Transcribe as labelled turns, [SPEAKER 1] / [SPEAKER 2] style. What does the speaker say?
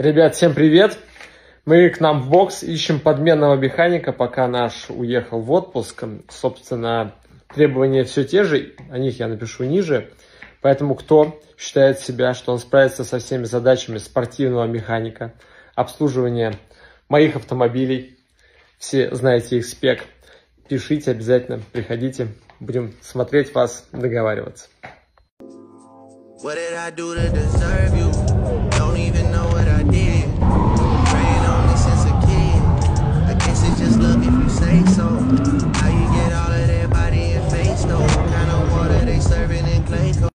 [SPEAKER 1] Ребят, всем привет! Мы к нам в бокс ищем подменного механика, пока наш уехал в отпуск. Собственно, требования все те же, о них я напишу ниже. Поэтому кто считает себя, что он справится со всеми задачами спортивного механика, обслуживания моих автомобилей, все знаете их спек, пишите обязательно, приходите, будем смотреть вас, договариваться. What did I do to deserve you?